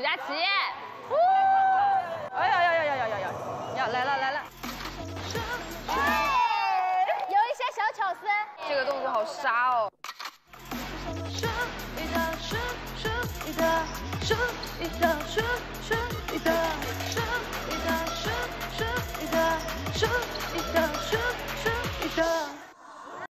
朱佳琪，哎呀呀呀呀呀呀呀，来了来了，有一些小巧思，这个动作好杀哦。